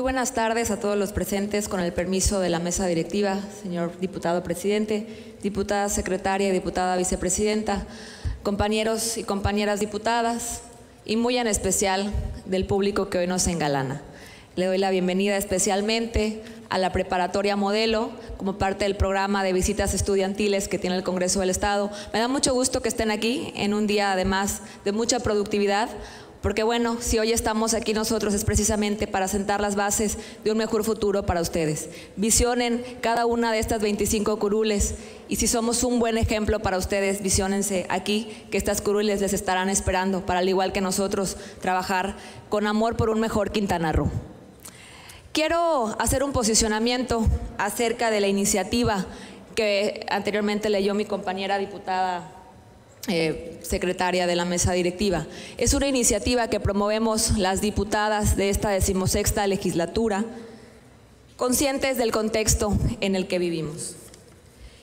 Muy buenas tardes a todos los presentes, con el permiso de la mesa directiva, señor diputado presidente, diputada secretaria y diputada vicepresidenta, compañeros y compañeras diputadas y muy en especial del público que hoy nos engalana. Le doy la bienvenida especialmente a la preparatoria modelo como parte del programa de visitas estudiantiles que tiene el Congreso del Estado. Me da mucho gusto que estén aquí en un día además de mucha productividad porque bueno, si hoy estamos aquí nosotros es precisamente para sentar las bases de un mejor futuro para ustedes. Visionen cada una de estas 25 curules y si somos un buen ejemplo para ustedes, visionense aquí que estas curules les estarán esperando para al igual que nosotros trabajar con amor por un mejor Quintana Roo. Quiero hacer un posicionamiento acerca de la iniciativa que anteriormente leyó mi compañera diputada eh, secretaria de la mesa directiva. Es una iniciativa que promovemos las diputadas de esta decimosexta legislatura, conscientes del contexto en el que vivimos.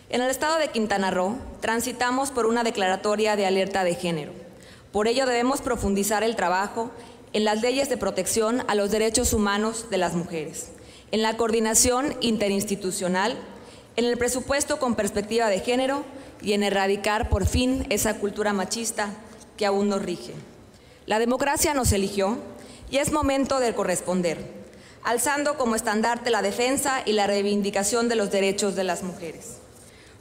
En el estado de Quintana Roo transitamos por una declaratoria de alerta de género. Por ello debemos profundizar el trabajo en las leyes de protección a los derechos humanos de las mujeres, en la coordinación interinstitucional, en el presupuesto con perspectiva de género y en erradicar por fin esa cultura machista que aún nos rige. La democracia nos eligió y es momento de corresponder, alzando como estandarte la defensa y la reivindicación de los derechos de las mujeres.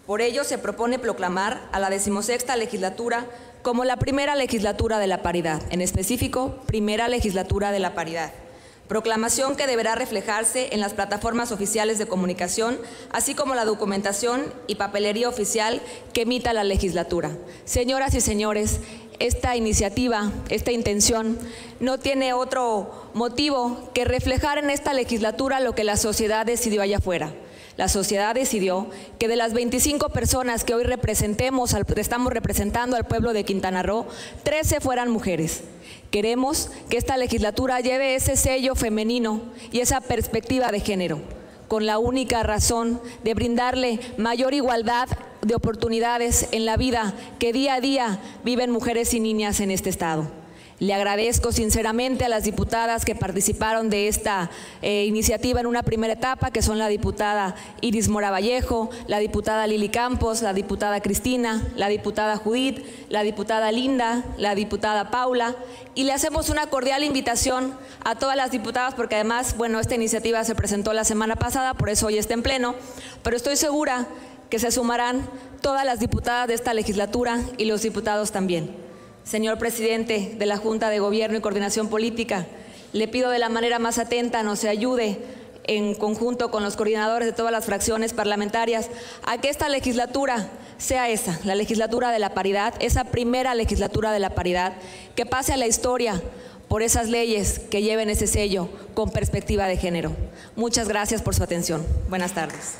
Por ello se propone proclamar a la decimosexta legislatura como la primera legislatura de la paridad, en específico, primera legislatura de la paridad proclamación que deberá reflejarse en las plataformas oficiales de comunicación, así como la documentación y papelería oficial que emita la legislatura. Señoras y señores, esta iniciativa, esta intención, no tiene otro motivo que reflejar en esta legislatura lo que la sociedad decidió allá afuera. La sociedad decidió que de las 25 personas que hoy representemos, estamos representando al pueblo de Quintana Roo, 13 fueran mujeres. Queremos que esta legislatura lleve ese sello femenino y esa perspectiva de género, con la única razón de brindarle mayor igualdad de oportunidades en la vida que día a día viven mujeres y niñas en este Estado. Le agradezco sinceramente a las diputadas que participaron de esta eh, iniciativa en una primera etapa, que son la diputada Iris Mora Vallejo, la diputada Lili Campos, la diputada Cristina, la diputada Judith, la diputada Linda, la diputada Paula, y le hacemos una cordial invitación a todas las diputadas, porque además, bueno, esta iniciativa se presentó la semana pasada, por eso hoy está en pleno, pero estoy segura que se sumarán todas las diputadas de esta legislatura y los diputados también. Señor presidente de la Junta de Gobierno y Coordinación Política, le pido de la manera más atenta nos ayude en conjunto con los coordinadores de todas las fracciones parlamentarias a que esta legislatura sea esa, la legislatura de la paridad, esa primera legislatura de la paridad, que pase a la historia por esas leyes que lleven ese sello con perspectiva de género. Muchas gracias por su atención. Buenas tardes.